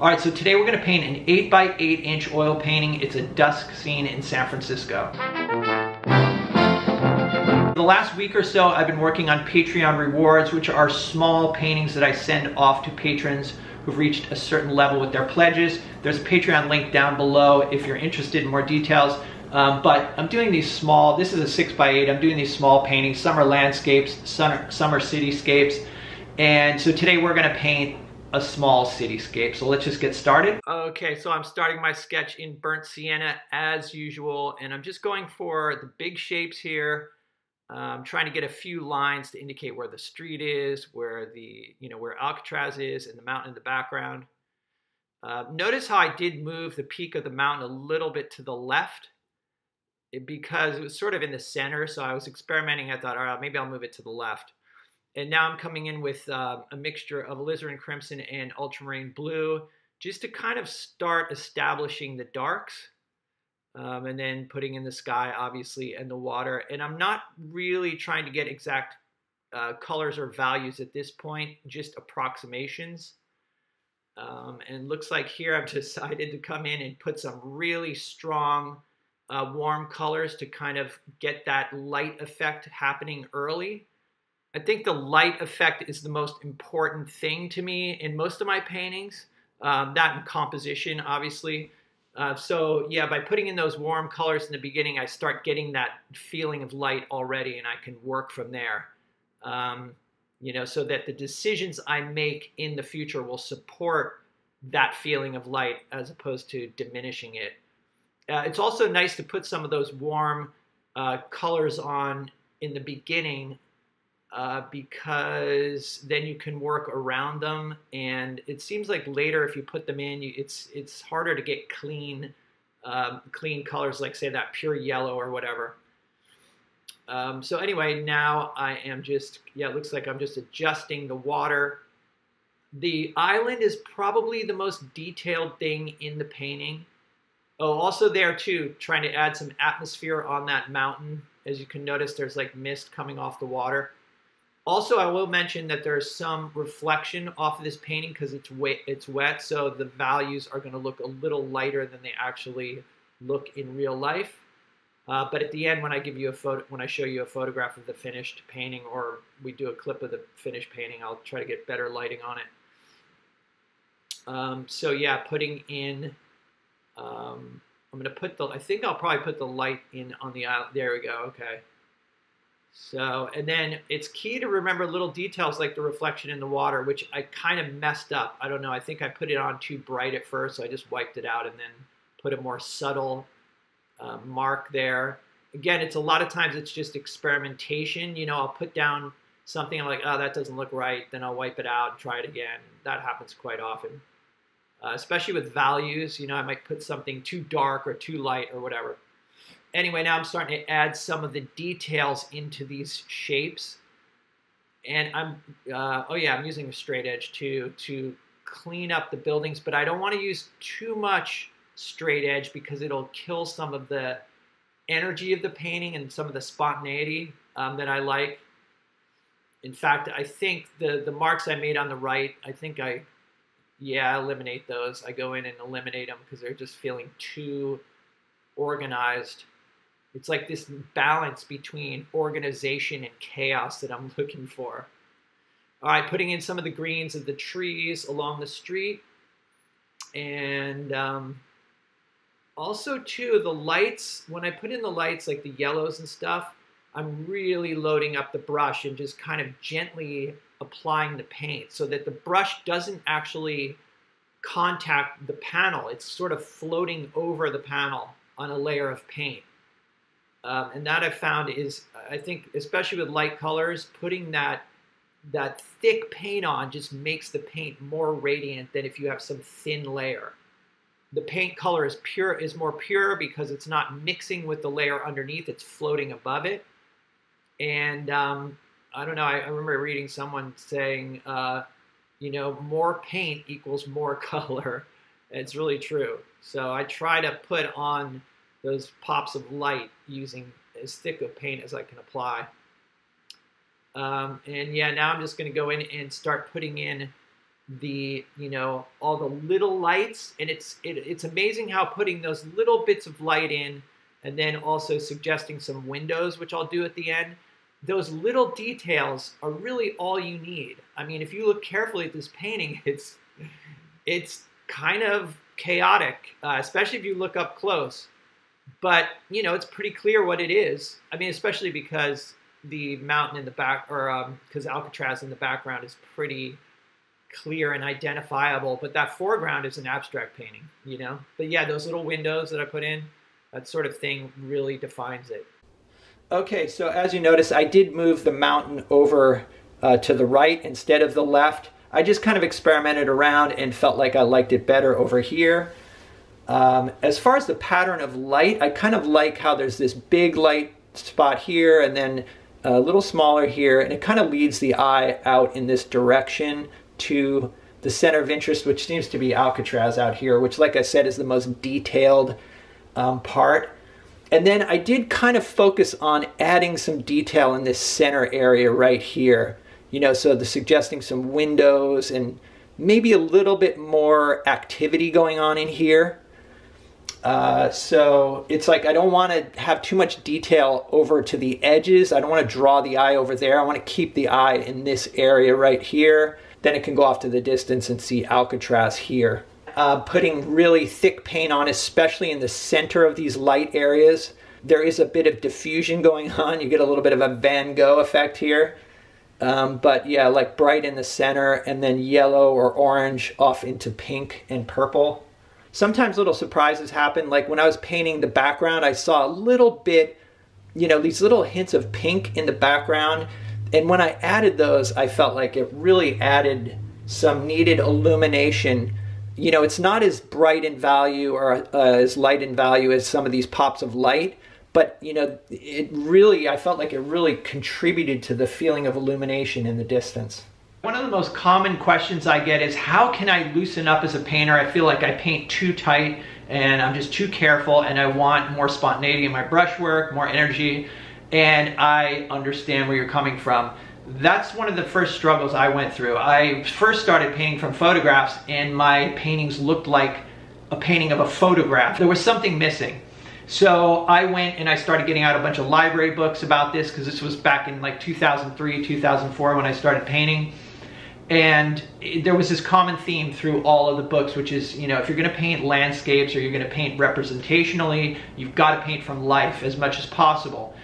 All right, so today we're gonna paint an 8 by 8 inch oil painting. It's a dusk scene in San Francisco. The last week or so, I've been working on Patreon rewards, which are small paintings that I send off to patrons who've reached a certain level with their pledges. There's a Patreon link down below if you're interested in more details. Um, but I'm doing these small, this is a six by eight, I'm doing these small paintings. Are landscapes, are cityscapes. And so today we're gonna paint a small cityscape. So let's just get started. Okay, so I'm starting my sketch in burnt sienna as usual, and I'm just going for the big shapes here. I'm trying to get a few lines to indicate where the street is, where the, you know, where Alcatraz is and the mountain in the background. Uh, notice how I did move the peak of the mountain a little bit to the left because it was sort of in the center. So I was experimenting. I thought, all right, maybe I'll move it to the left. And now I'm coming in with uh, a mixture of alizarin crimson and ultramarine blue just to kind of start establishing the darks. Um, and then putting in the sky, obviously, and the water. And I'm not really trying to get exact uh, colors or values at this point, just approximations. Um, and looks like here I've decided to come in and put some really strong uh, warm colors to kind of get that light effect happening early. I think the light effect is the most important thing to me in most of my paintings. Um, that composition, obviously. Uh, so yeah, by putting in those warm colors in the beginning, I start getting that feeling of light already, and I can work from there. Um, you know, so that the decisions I make in the future will support that feeling of light as opposed to diminishing it. Uh, it's also nice to put some of those warm uh, colors on in the beginning uh, because then you can work around them. And it seems like later, if you put them in, you, it's it's harder to get clean um, clean colors, like say that pure yellow or whatever. Um, so anyway, now I am just yeah, it looks like I'm just adjusting the water. The island is probably the most detailed thing in the painting. Oh, also there too, trying to add some atmosphere on that mountain. As you can notice, there's like mist coming off the water. Also, I will mention that there's some reflection off of this painting because it's wet, it's wet, so the values are going to look a little lighter than they actually look in real life. Uh, but at the end, when I give you a photo, when I show you a photograph of the finished painting, or we do a clip of the finished painting, I'll try to get better lighting on it. Um, so yeah, putting in um, I'm going to put the, I think I'll probably put the light in on the. There we go. Okay. So, and then it's key to remember little details like the reflection in the water, which I kind of messed up. I don't know. I think I put it on too bright at first, so I just wiped it out and then put a more subtle uh, mark there. Again, it's a lot of times it's just experimentation. You know, I'll put down something, I'm like, oh, that doesn't look right. Then I'll wipe it out and try it again. That happens quite often uh, especially with values. You know, I might put something too dark or too light or whatever. Anyway, now I'm starting to add some of the details into these shapes. And I'm, uh, oh yeah, I'm using a straight edge too to clean up the buildings, but I don't want to use too much straight edge because it'll kill some of the energy of the painting and some of the spontaneity um, that I like. In fact, I think the, the marks I made on the right, I think I yeah, eliminate those. I go in and eliminate them because they're just feeling too organized. It's like this balance between organization and chaos that I'm looking for. All right, putting in some of the greens of the trees along the street. And um, also, too, the lights, when I put in the lights, like the yellows and stuff, I'm really loading up the brush and just kind of gently applying the paint so that the brush doesn't actually contact the panel. It's sort of floating over the panel on a layer of paint. Um, and that I've found is, I think, especially with light colors, putting that that thick paint on just makes the paint more radiant than if you have some thin layer. The paint color is pure is more pure because it's not mixing with the layer underneath; it's floating above it. And um, I don't know. I, I remember reading someone saying, uh, you know, more paint equals more color. It's really true. So I try to put on those pops of light using as thick a paint as I can apply. Um, and yeah, now I'm just going to go in and start putting in the you know all the little lights. And it's it, it's amazing how putting those little bits of light in and then also suggesting some windows which i'll do at the end those little details are really all you need. I mean if you look carefully at this painting it's it's kind of chaotic uh, especially if you look up close but you know it's pretty clear what it is i mean especially because the mountain in the back or because um, alcatraz in the background is pretty clear and identifiable, but that foreground is an abstract painting, you know? But yeah, those little windows that I put in, that sort of thing really defines it. Okay, so as you notice, I did move the mountain over uh, to the right instead of the left. I just kind of experimented around and felt like I liked it better over here. Um, as far as the pattern of light, I kind of like how there's this big light spot here and then a little smaller here, and it kind of leads the eye out in this direction to the center of interest, which seems to be Alcatraz out here, which, like I said, is the most detailed um, part. And then I did kind of focus on adding some detail in this center area right here. You know, so the suggesting some windows and maybe a little bit more activity going on in here. Uh, so it's like I don't want to have too much detail over to the edges. I don't want to draw the eye over there. I want to keep the eye in this area right here. Then it can go off to the distance and see Alcatraz here. Uh, putting really thick paint on, especially in the center of these light areas. There is a bit of diffusion going on. You get a little bit of a Van Gogh effect here. Um, but yeah, like bright in the center and then yellow or orange off into pink and purple. Sometimes little surprises happen. Like when I was painting the background, I saw a little bit, you know, these little hints of pink in the background and when I added those, I felt like it really added some needed illumination. You know, it's not as bright in value or uh, as light in value as some of these pops of light, but you know, it really, I felt like it really contributed to the feeling of illumination in the distance. One of the most common questions I get is how can I loosen up as a painter? I feel like I paint too tight and I'm just too careful and I want more spontaneity in my brushwork, more energy and I understand where you're coming from. That's one of the first struggles I went through. I first started painting from photographs and my paintings looked like a painting of a photograph. There was something missing. So I went and I started getting out a bunch of library books about this because this was back in like 2003, 2004 when I started painting. And there was this common theme through all of the books, which is, you know, if you're gonna paint landscapes or you're gonna paint representationally, you've gotta paint from life as much as possible.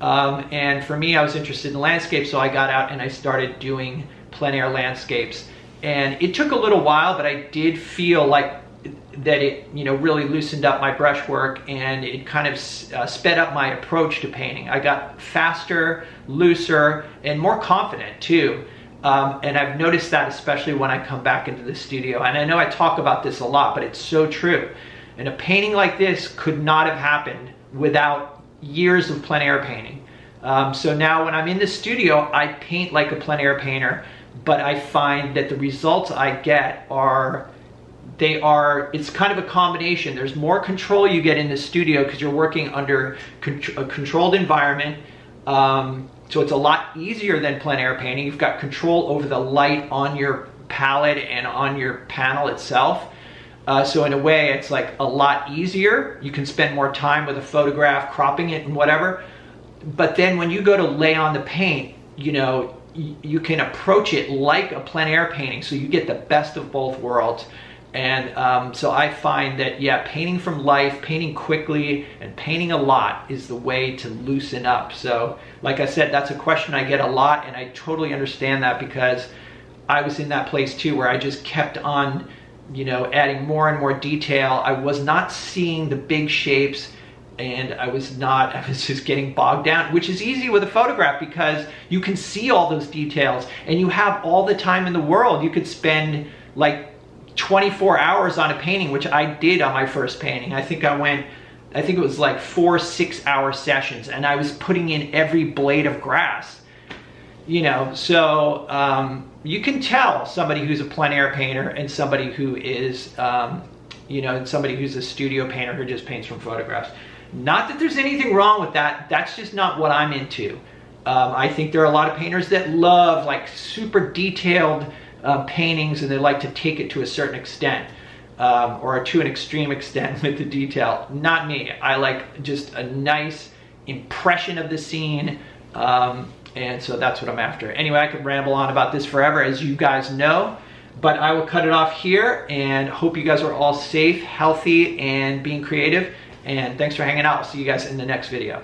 Um, and for me, I was interested in landscapes so I got out and I started doing plein air landscapes. And it took a little while, but I did feel like that it, you know, really loosened up my brushwork and it kind of uh, sped up my approach to painting. I got faster, looser, and more confident too. Um, and I've noticed that especially when I come back into the studio. And I know I talk about this a lot, but it's so true. And a painting like this could not have happened without years of plein air painting. Um, so now when I'm in the studio, I paint like a plein air painter, but I find that the results I get are, they are, it's kind of a combination. There's more control you get in the studio because you're working under a controlled environment. Um, so it's a lot easier than plein air painting. You've got control over the light on your palette and on your panel itself. Uh, so in a way, it's like a lot easier. You can spend more time with a photograph, cropping it and whatever. But then when you go to lay on the paint, you know, you can approach it like a plein air painting. So you get the best of both worlds. And um, so I find that, yeah, painting from life, painting quickly, and painting a lot is the way to loosen up. So, like I said, that's a question I get a lot, and I totally understand that because I was in that place too where I just kept on you know, adding more and more detail. I was not seeing the big shapes and I was not, I was just getting bogged down, which is easy with a photograph because you can see all those details and you have all the time in the world. You could spend like 24 hours on a painting, which I did on my first painting. I think I went, I think it was like four six hour sessions and I was putting in every blade of grass you know, so um, you can tell somebody who's a plein air painter and somebody who is, um, you know, somebody who's a studio painter who just paints from photographs. Not that there's anything wrong with that. That's just not what I'm into. Um, I think there are a lot of painters that love like super detailed uh, paintings and they like to take it to a certain extent um, or to an extreme extent with the detail. Not me. I like just a nice impression of the scene. Um, and so that's what I'm after. Anyway, I could ramble on about this forever, as you guys know, but I will cut it off here and hope you guys are all safe, healthy, and being creative. And thanks for hanging out. I'll see you guys in the next video.